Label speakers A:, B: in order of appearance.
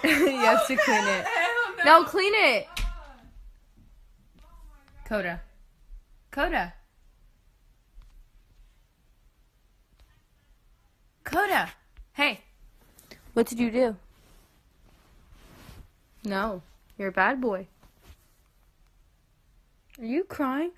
A: you have to clean it. No, clean it. Koda. Koda. Koda. Hey. What did you do? No. You're a bad boy. Are you crying?